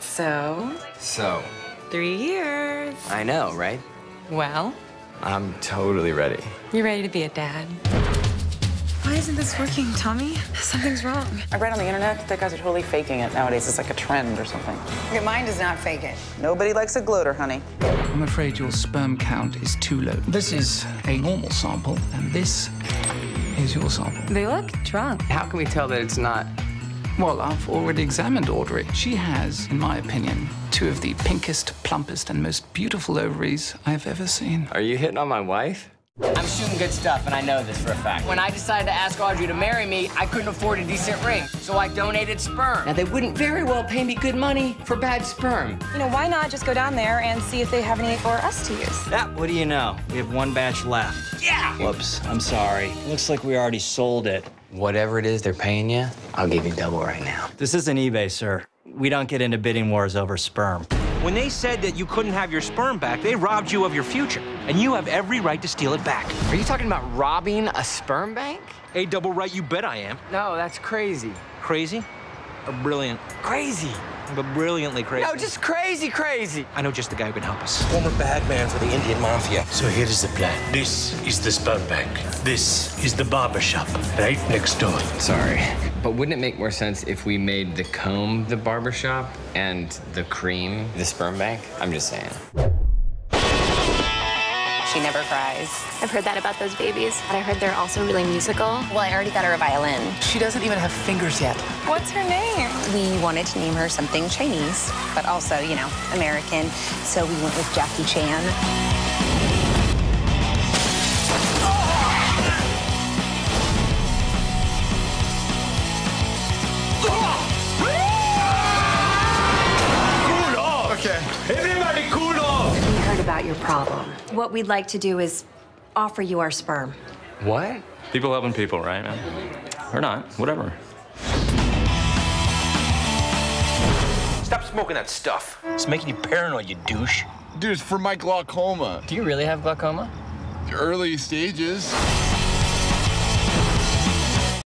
So, So, three years. I know, right? Well, I'm totally ready. You're ready to be a dad? Why isn't this working, Tommy? Something's wrong. I read on the internet that guys are totally faking it nowadays. It's like a trend or something. Your mind does not fake it. Nobody likes a gloater, honey. I'm afraid your sperm count is too low. This is a normal sample, and this is your sample. They look drunk. How can we tell that it's not? Well, I've already examined Audrey. She has, in my opinion, two of the pinkest, plumpest, and most beautiful ovaries I've ever seen. Are you hitting on my wife? I'm shooting good stuff, and I know this for a fact. When I decided to ask Audrey to marry me, I couldn't afford a decent ring, so I donated sperm. Now, they wouldn't very well pay me good money for bad sperm. You know, why not just go down there and see if they have any for us to use? Yeah, what do you know? We have one batch left. Yeah! Whoops, I'm sorry. Looks like we already sold it. Whatever it is they're paying you, I'll give you double right now. This isn't eBay, sir. We don't get into bidding wars over sperm. When they said that you couldn't have your sperm back, they robbed you of your future. And you have every right to steal it back. Are you talking about robbing a sperm bank? A double right, you bet I am. No, that's crazy. Crazy or brilliant? Crazy. But brilliantly crazy. No, just crazy, crazy. I know just the guy who can help us. Former bad man for the Indian Mafia. So here is the plan. This is the sperm bank. This is the barber shop, right next door. Sorry. But wouldn't it make more sense if we made the comb the barbershop and the cream the sperm bank? I'm just saying. She never cries. I've heard that about those babies, but I heard they're also really musical. Well, I already got her a violin. She doesn't even have fingers yet. What's her name? We wanted to name her something Chinese, but also, you know, American. So we went with Jackie Chan. Okay. Everybody cool off! We heard about your problem. What we'd like to do is offer you our sperm. What? People helping people, right. Or not, whatever. Stop smoking that stuff. It's making you paranoid, you douche. Dude, it's for my glaucoma. Do you really have glaucoma? Early stages.